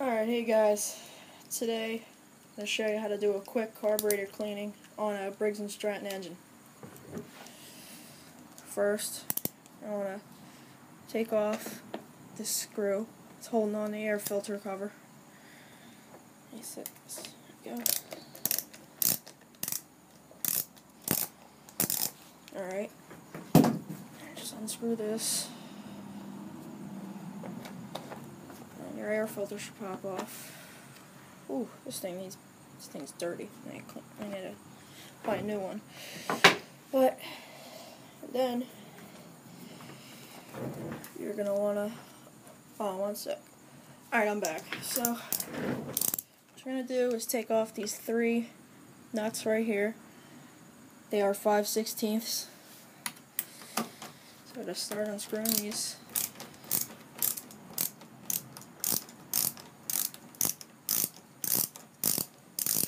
Alright, hey guys. Today, I'm going to show you how to do a quick carburetor cleaning on a Briggs & Stratton engine. First, I want to take off this screw. It's holding on the air filter cover. There we go. Alright. Just unscrew this. Air filter should pop off. Ooh, this thing needs, this thing's dirty. I need, to buy a new one. But, then, you're want to, oh, one sec. Alright, I'm back. So, what you're to do is take off these three nuts right here. They are 5 sixteenths. So to start unscrewing these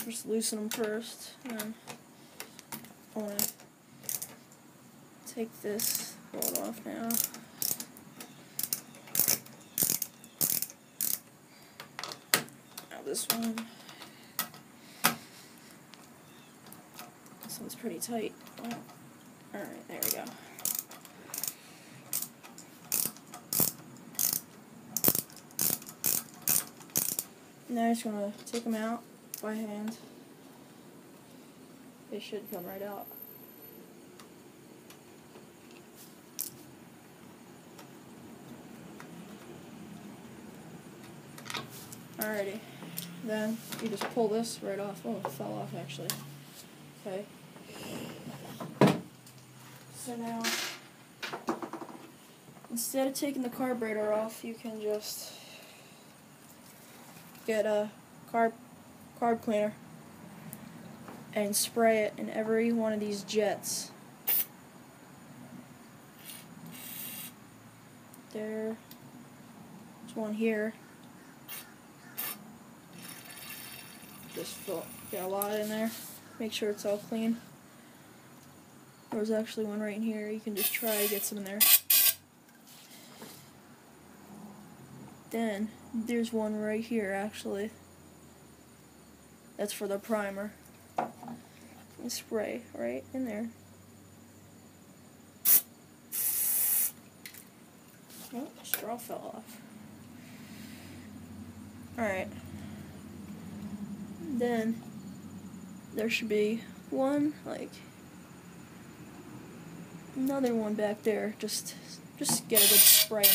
Just loosen them first. And I want to take this bolt off now. Now this one. This one's pretty tight. Oh. Alright, there we go. Now I'm just going to take them out by hand. They should come right out. Alrighty. Then you just pull this right off. Oh, it fell off actually. Okay. So now, instead of taking the carburetor off, you can just get a carb carb cleaner and spray it in every one of these jets. There. There's one here. Just fill, get a lot in there. Make sure it's all clean. There's actually one right here. You can just try to get some in there. Then, there's one right here actually. That's for the primer. And spray right in there. Oh, the straw fell off. Alright. Then there should be one, like another one back there. Just just get a good spray in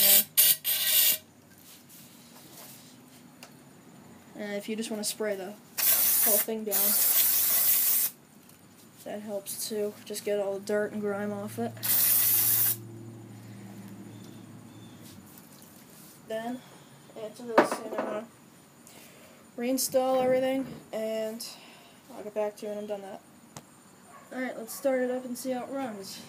there. And if you just want to spray the whole thing down. That helps too. Just get all the dirt and grime off it. Then, after this, I'm gonna reinstall everything, and I'll get back to you when I'm done that. Alright, let's start it up and see how it runs.